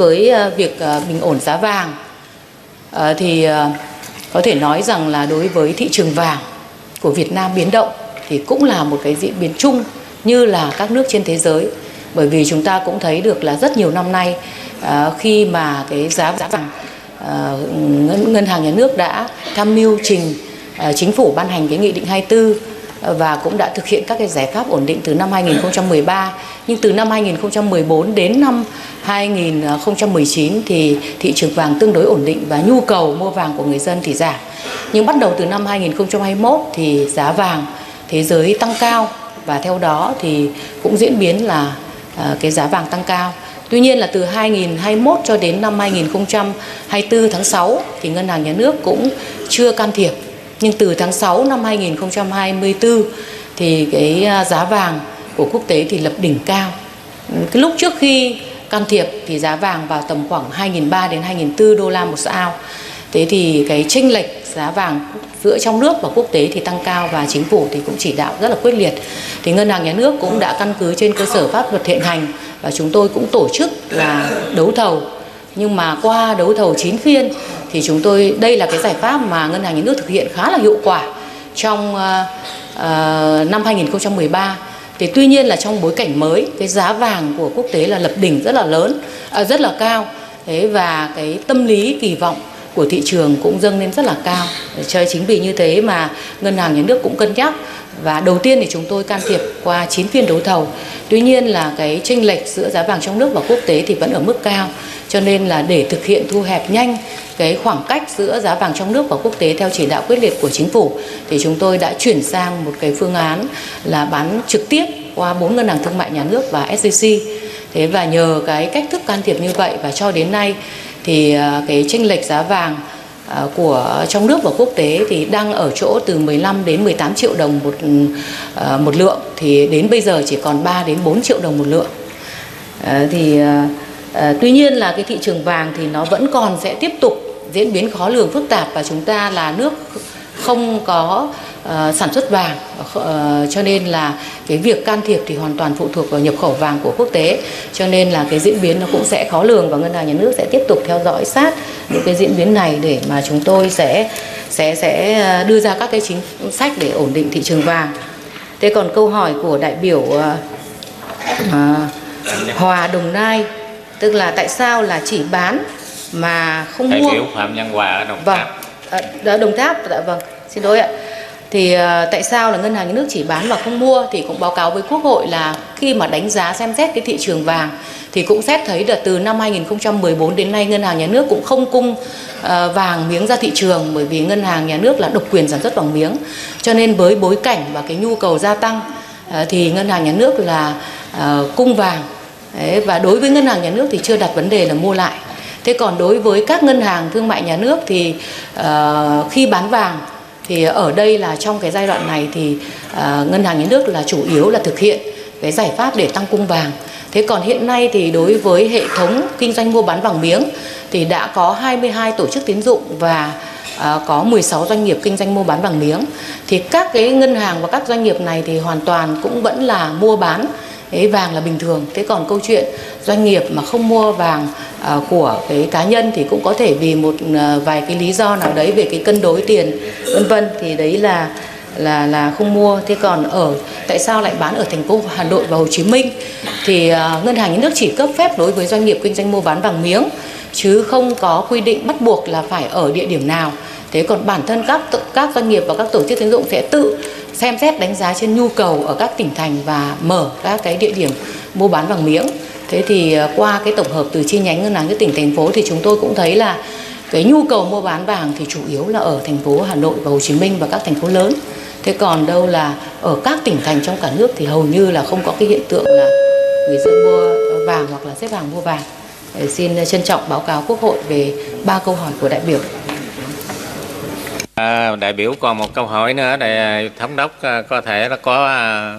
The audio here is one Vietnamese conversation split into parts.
với ờ, việc ờ, bình ổn giá vàng. Ờ, thì có thể nói rằng là đối với thị trường vàng của Việt Nam biến động thì cũng là một cái diễn biến chung như là các nước trên thế giới. Bởi vì chúng ta cũng thấy được là rất nhiều năm nay khi mà cái giá vàng ngân hàng nhà nước đã tham mưu trình chính phủ ban hành cái nghị định 24 và cũng đã thực hiện các cái giải pháp ổn định từ năm 2013 nhưng từ năm 2014 đến năm 2019 thì thị trường vàng tương đối ổn định và nhu cầu mua vàng của người dân thì giảm. Nhưng bắt đầu từ năm 2021 thì giá vàng thế giới tăng cao và theo đó thì cũng diễn biến là à, cái giá vàng tăng cao. Tuy nhiên là từ 2021 cho đến năm 2024 tháng 6 thì ngân hàng nhà nước cũng chưa can thiệp nhưng từ tháng 6 năm 2024 thì cái à, giá vàng của quốc tế thì lập đỉnh cao. Cái lúc trước khi can thiệp thì giá vàng vào tầm khoảng 2.300 đến 2.400 đô la một sao. Thế thì cái chênh lệch giá vàng giữa trong nước và quốc tế thì tăng cao và chính phủ thì cũng chỉ đạo rất là quyết liệt. Thì ngân hàng nhà nước cũng đã căn cứ trên cơ sở pháp luật hiện hành và chúng tôi cũng tổ chức là đấu thầu. Nhưng mà qua đấu thầu 9 phiên thì chúng tôi đây là cái giải pháp mà ngân hàng nhà nước thực hiện khá là hiệu quả trong uh, uh, năm 2013 thì tuy nhiên là trong bối cảnh mới cái giá vàng của quốc tế là lập đỉnh rất là lớn uh, rất là cao. Thế và cái tâm lý kỳ vọng của thị trường cũng dâng lên rất là cao. Cho chính vì như thế mà ngân hàng nhà nước cũng cân nhắc. Và đầu tiên thì chúng tôi can thiệp qua 9 phiên đấu thầu. Tuy nhiên là cái chênh lệch giữa giá vàng trong nước và quốc tế thì vẫn ở mức cao cho nên là để thực hiện thu hẹp nhanh cái khoảng cách giữa giá vàng trong nước và quốc tế theo chỉ đạo quyết liệt của chính phủ, thì chúng tôi đã chuyển sang một cái phương án là bán trực tiếp qua bốn ngân hàng thương mại nhà nước và SCC thế và nhờ cái cách thức can thiệp như vậy và cho đến nay thì à, cái chênh lệch giá vàng à, của trong nước và quốc tế thì đang ở chỗ từ 15 đến 18 triệu đồng một à, một lượng, thì đến bây giờ chỉ còn 3 đến 4 triệu đồng một lượng. Thì Ờ, tuy nhiên là cái thị trường vàng thì nó vẫn còn sẽ tiếp tục diễn biến khó lường phức tạp và chúng ta là nước không có uh, sản xuất vàng. Uh, cho nên là cái việc can thiệp thì hoàn toàn phụ thuộc vào nhập khẩu vàng của quốc tế. Cho nên là cái diễn biến nó cũng sẽ khó lường và ngân hàng nhà nước sẽ tiếp tục theo dõi sát những cái diễn biến này để mà chúng tôi sẽ sẽ sẽ đưa ra các cái chính sách để ổn định thị trường vàng. Thế còn câu hỏi của đại biểu uh, uh, Hòa Đồng Nai tức là tại sao là chỉ bán mà không Đại mua? biểu Phạm Nhân Hòa ở Đồng vâng Tháp. à, Đồng Tháp dạ vâng xin lỗi ạ. Thì à, tại sao là ngân hàng nhà nước chỉ bán và không mua? Thì cũng báo cáo với quốc hội là khi mà đánh giá xem xét cái thị trường vàng thì cũng xét thấy là từ năm 2014 đến nay ngân hàng nhà nước cũng không cung à, vàng miếng ra thị trường bởi vì ngân hàng nhà nước là độc quyền sản xuất vàng miếng. Cho nên với bối cảnh và cái nhu cầu gia tăng à, thì ngân hàng nhà nước là à, cung vàng Đấy, và đối với ngân hàng nhà nước thì chưa đặt vấn đề là mua lại. Thế còn đối với các ngân hàng thương mại nhà nước thì uh, khi bán vàng thì ở đây là trong cái giai đoạn này thì uh, ngân hàng nhà nước là chủ yếu là thực hiện cái giải pháp để tăng cung vàng. Thế còn hiện nay thì đối với hệ thống kinh doanh mua bán vàng miếng thì đã có 22 tổ chức tín dụng và uh, có 16 doanh nghiệp kinh doanh mua bán vàng miếng. Thì các cái ngân hàng và các doanh nghiệp này thì hoàn toàn cũng vẫn là mua bán cái vàng là bình thường. Thế còn câu chuyện doanh nghiệp mà không mua vàng à, của cái cá nhân thì cũng có thể vì một à, vài cái lý do nào đấy về cái cân đối tiền vân vân thì đấy là là là không mua. Thế còn ở tại sao lại bán ở thành phố Hà Nội và Hồ Chí Minh? Thì à, ngân hàng nhà nước chỉ cấp phép đối với doanh nghiệp kinh doanh mua bán vàng miếng chứ không có quy định bắt buộc là phải ở địa điểm nào thế còn bản thân các các doanh nghiệp và các tổ chức tín dụng sẽ tự xem xét đánh giá trên nhu cầu ở các tỉnh thành và mở các cái địa điểm mua bán vàng miếng. Thế thì ờ, qua cái tổng hợp từ chi nhánh ngân hàng các tỉnh, thành phố thì chúng tôi cũng thấy là cái nhu cầu mua bán vàng thì chủ yếu là ở thành phố Hà Nội và Hồ Chí Minh và các thành phố lớn. Thế còn đâu là ở các tỉnh thành trong cả nước thì hầu như là không có cái hiện tượng là người dân mua vàng hoặc là xếp hàng mua vàng. Để xin trân trọng báo cáo quốc hội về ba câu hỏi của đại biểu. À, đại biểu còn một câu hỏi nữa để thống đốc à, có thể là có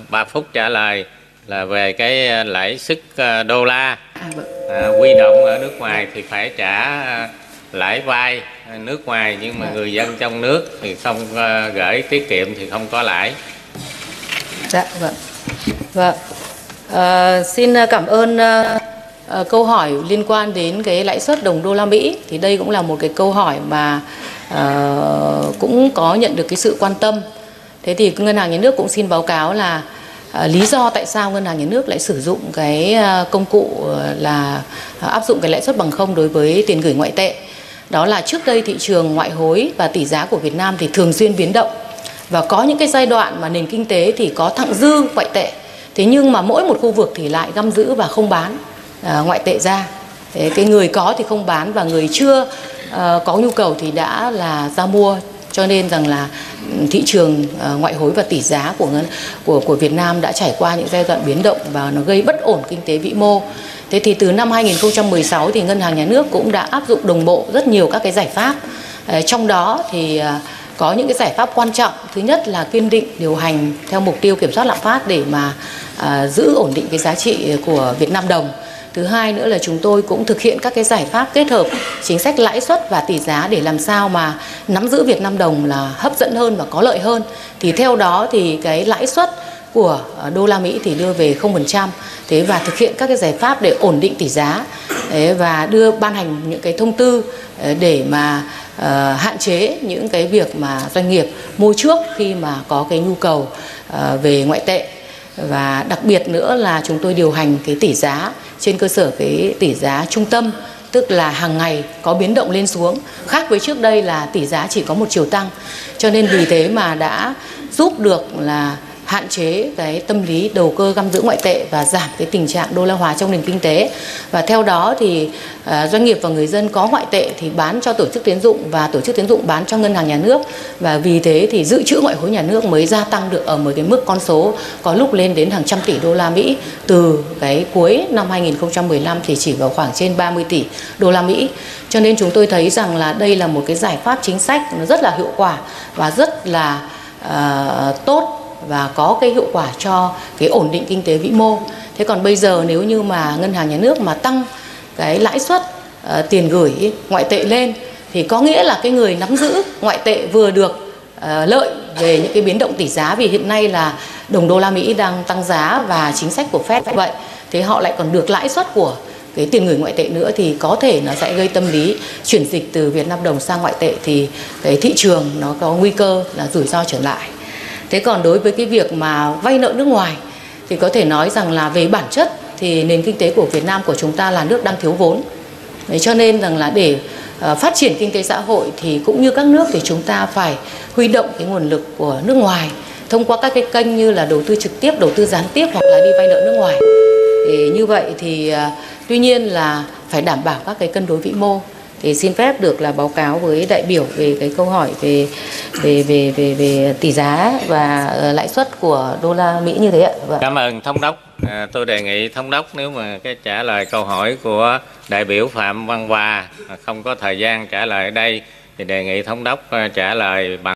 3 à, phút trả lời là về cái à, lãi suất đô la vâng. à, quy động ở nước ngoài thì phải trả lãi vay nước ngoài nhưng mà vâng. người dân trong nước thì không gửi tiết kiệm thì không có lãi. Dạ vâng. Vâng. À, xin cảm ơn Ờ, câu hỏi liên quan đến cái lãi suất đồng đô la Mỹ thì đây cũng là một cái câu hỏi mà uh, cũng có nhận được cái sự quan tâm. Thế thì ngân hàng nhà nước cũng xin báo cáo là uh, lý do tại sao ngân hàng nhà nước lại sử dụng cái công cụ là áp dụng cái lãi suất bằng không đối với tiền gửi ngoại tệ. Đó là trước đây thị trường ngoại hối và tỷ giá của Việt Nam thì thường xuyên biến động và có những cái giai đoạn mà nền kinh tế thì có thặng dư ngoại tệ thế nhưng mà mỗi một khu vực thì lại găm giữ và không bán À, ngoại tệ ra thế cái người có thì không bán và người chưa à, có nhu cầu thì đã là ra mua cho nên rằng là ừ, thị trường à, ngoại hối và tỷ giá của ngân, của của Việt Nam đã trải qua những giai đoạn biến động và nó gây bất ổn kinh tế vĩ mô. Thế thì từ năm 2016 thì ngân hàng nhà nước cũng đã áp dụng đồng bộ rất nhiều các cái giải pháp. Trong đó thì có những cái giải pháp quan trọng thứ nhất là kiên định điều hành theo mục tiêu kiểm soát lạm phát để mà giữ ổn định cái giá trị của Việt Nam đồng thứ hai nữa là chúng tôi cũng thực hiện các cái giải pháp kết hợp chính sách lãi suất và tỷ giá để làm sao mà nắm giữ Việt Nam đồng là hấp dẫn hơn và có lợi hơn. Thì theo đó thì cái lãi suất của ờ, đô la Mỹ thì đưa về 0% thế và thực hiện các cái giải pháp để ổn định tỷ giá. Và đưa ban hành những cái thông tư ờ, để mà uh, hạn chế những cái việc mà doanh nghiệp mua trước khi mà có cái nhu cầu uh, về ngoại tệ. Và đặc biệt nữa là chúng tôi điều hành cái tỷ giá trên cơ sở cái tỷ giá trung tâm, tức là hàng ngày có biến động lên xuống, khác với trước đây là tỷ giá chỉ có một chiều tăng. Cho nên vì thế mà đã giúp được là hạn chế cái tâm lý đầu cơ găm giữ ngoại tệ và giảm cái tình trạng đô la hóa trong nền kinh tế. Và theo đó thì à, doanh nghiệp và người dân có ngoại tệ thì bán cho tổ chức tiến dụng và tổ chức tiến dụng bán cho ngân hàng nhà nước. Và vì thế thì dự trữ ngoại hối nhà nước mới gia tăng được ở một cái mức con số có lúc lên đến hàng trăm tỷ đô la Mỹ. Từ cái cuối năm 2015 thì chỉ vào khoảng trên 30 tỷ đô la Mỹ. Cho nên chúng tôi thấy rằng là đây là một cái giải pháp chính sách nó rất là hiệu quả và rất là uh, tốt và có cái hiệu quả cho cái ổn định kinh tế vĩ mô. Thế còn bây giờ nếu như mà ngân hàng nhà nước mà tăng cái lãi suất uh, tiền gửi ngoại tệ lên thì có nghĩa là cái người nắm giữ ngoại tệ vừa được uh, lợi về những cái biến động tỷ giá vì hiện nay là đồng đô la Mỹ đang tăng giá và chính sách của Fed vậy. Thế họ lại còn được lãi suất của cái tiền gửi ngoại tệ nữa thì có thể nó sẽ gây tâm lý chuyển dịch từ Việt Nam đồng sang ngoại tệ thì cái thị trường nó có nguy cơ là rủi ro trở lại. Thế còn đối với cái việc mà vay nợ nước ngoài thì có thể nói rằng là về bản chất thì nền kinh tế của Việt Nam của chúng ta là nước đang thiếu vốn. Đấy, cho nên rằng là để ờ, phát triển kinh tế xã hội thì cũng như các nước thì chúng ta phải huy động cái nguồn lực của nước ngoài thông qua các cái kênh như là đầu tư trực tiếp, đầu tư gián tiếp hoặc là đi vay nợ nước ngoài. Thì như vậy thì ờ, tuy nhiên là phải đảm bảo các cái cân đối vĩ mô thì xin phép được là báo cáo với đại biểu về cái câu hỏi về về về về về tỷ giá và ờ, lãi suất của đô la Mỹ như thế ạ. Vâng. Cảm ơn thống đốc. À, tôi đề nghị thống đốc nếu mà cái trả lời câu hỏi của đại biểu Phạm Văn Hòa không có thời gian trả lời ở đây thì đề nghị thống đốc ờ, trả lời bằng